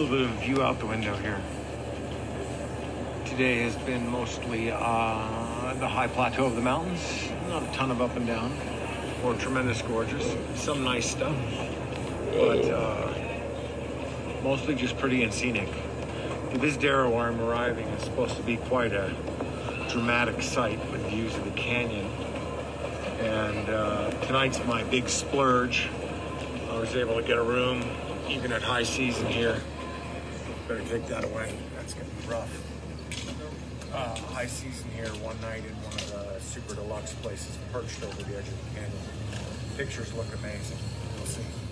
little bit of view out the window here. Today has been mostly uh, the high plateau of the mountains. Not a ton of up and down or tremendous gorgeous. Some nice stuff, but uh, mostly just pretty and scenic. Divisadero where I'm arriving is supposed to be quite a dramatic sight with views of the canyon. And uh, tonight's my big splurge. I was able to get a room even at high season here. Better take that away. That's gonna be rough. Uh, high season here, one night in one of the super deluxe places perched over the edge of the canyon. Pictures look amazing. We'll see.